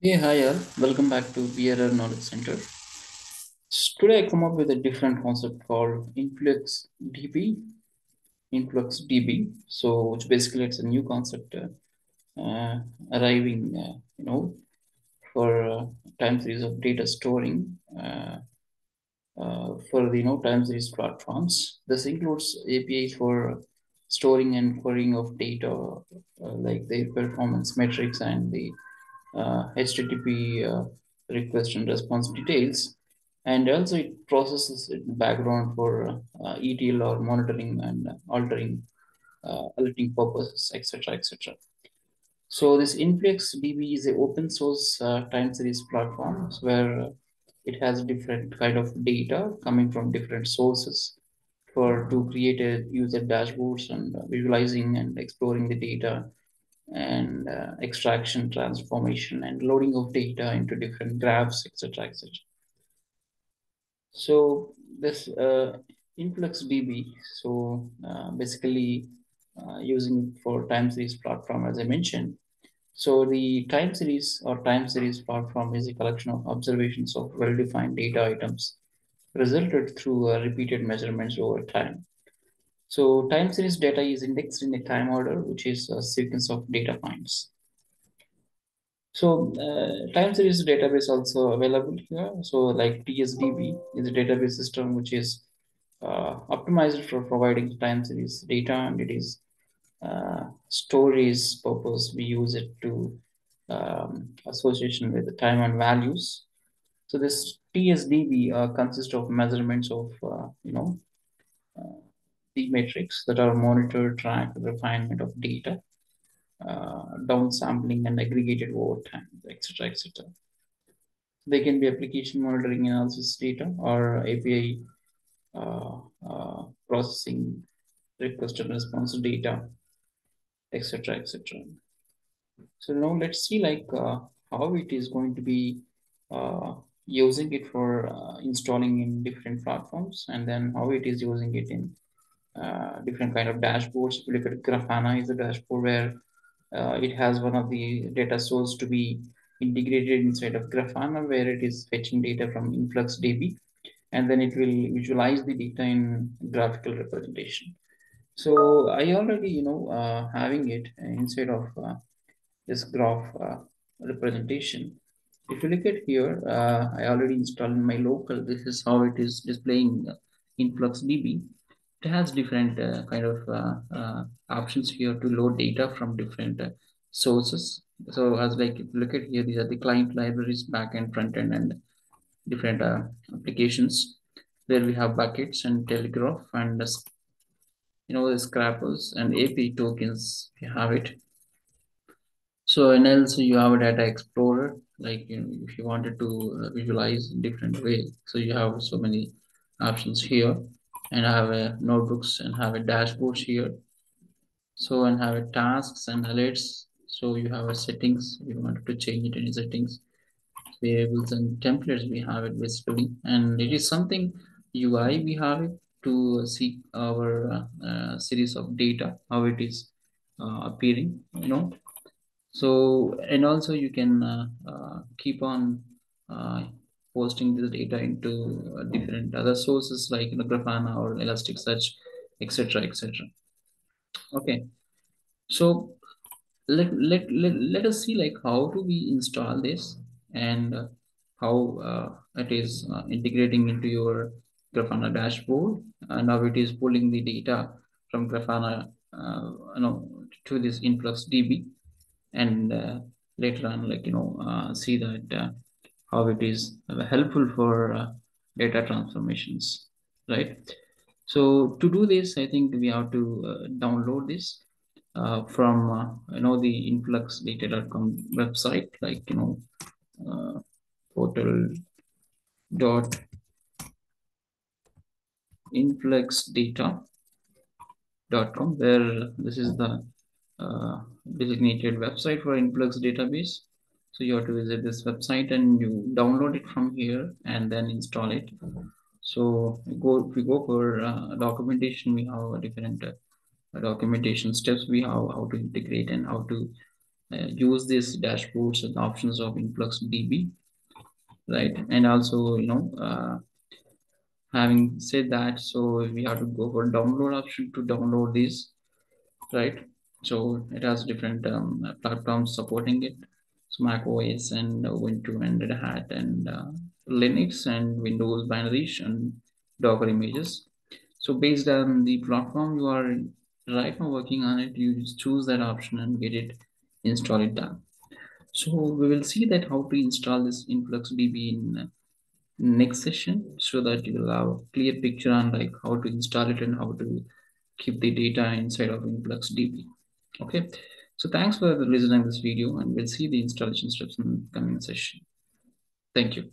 Hey, hi all. Welcome back to BRR Knowledge Center. Today I come up with a different concept called Influx DB. Influx DB. So which basically it's a new concept uh, uh, arriving, uh, you know, for uh, time series of data storing uh, uh, for the you know time series platforms. This includes APIs for storing and querying of data, like their performance metrics and the HTTP uh, request and response details. And also it processes in background for uh, ETL or monitoring and altering uh, alerting purposes, etc., etc. So this Influx DB is an open source uh, time series platform where it has different kind of data coming from different sources for to create a user dashboards and uh, visualizing and exploring the data and uh, extraction, transformation, and loading of data into different graphs, etc., etc. So this uh, InfluxDB, so uh, basically uh, using for time series platform, as I mentioned. So the time series or time series platform is a collection of observations of well-defined data items resulted through uh, repeated measurements over time. So time series data is indexed in a time order, which is a sequence of data points. So uh, time series database also available here. So like TSDB is a database system which is uh, optimized for providing time series data and it is uh, storage purpose. We use it to um, association with the time and values. So this TSDB uh, consists of measurements of, uh, you know, uh, the metrics that are monitored, tracked, refinement of data uh, downsampling and aggregated over time, etc., etc. They can be application monitoring analysis data or API uh, uh, processing, request and response data, etc., etc. So now let's see like uh, how it is going to be uh, using it for uh, installing in different platforms, and then how it is using it in uh, different kind of dashboards. If you look at Grafana is a dashboard where uh, it has one of the data source to be integrated inside of Grafana where it is fetching data from InfluxDB and then it will visualize the data in graphical representation. So I already, you know, uh, having it inside of uh, this graph uh, representation. If you look at here, I already installed in my local. This is how it is displaying InfluxDB it has different uh, kind of uh, uh, options here to load data from different uh, sources. So as like if you look at here, these are the client libraries, backend, frontend, and different uh, applications. There we have buckets and Telegraf and you know the scrapers and API tokens. You have it. So and also you have a data explorer, like you know, if you wanted to uh, visualize different way. So you have so many options here and I have a notebooks and have a dashboards here. So and have a tasks and alerts. So you have a settings. You wanted to change it any settings, variables and templates. We have it basically, and it is something UI we have it to see our uh, series of data how it is uh, appearing. You know. So and also you can uh, uh keep on uh, posting this data into uh, different other sources like you know, Grafana or Elasticsearch, etc., etc. Okay, so let, let, let, let us see like how do we install this and uh, how uh, it is uh, integrating into your Grafana dashboard and how it is pulling the data from Grafana uh, you know, to this influx DB, and uh, later on like you know uh, see that how it is helpful for uh, data transformations, right? So to do this, I think we have to uh, download this uh, from uh, you know the influxdata.com website, like you know uh, portal dot influxdata.com, where this is the uh, designated website for influx database so you have to visit this website and you download it from here and then install it. So go if we go for uh, documentation, we have different uh, documentation steps. We have how to integrate and how to uh, use these dashboards and options of InfluxDB, right? And also, you know, uh, having said that, so we have to go for download option to download these, right? So it has different um, platforms supporting it. So Mac OS and Ubuntu and Red Hat and uh, Linux and Windows binaries and Docker images. So based on the platform you are right now working on it, you choose that option and get it, install it done. So we will see that how to install this InfluxDB in next session so that you will have a clear picture on like how to install it and how to keep the data inside of InfluxDB. Okay, so thanks for listening this video and we'll see the installation steps in the coming session. Thank you.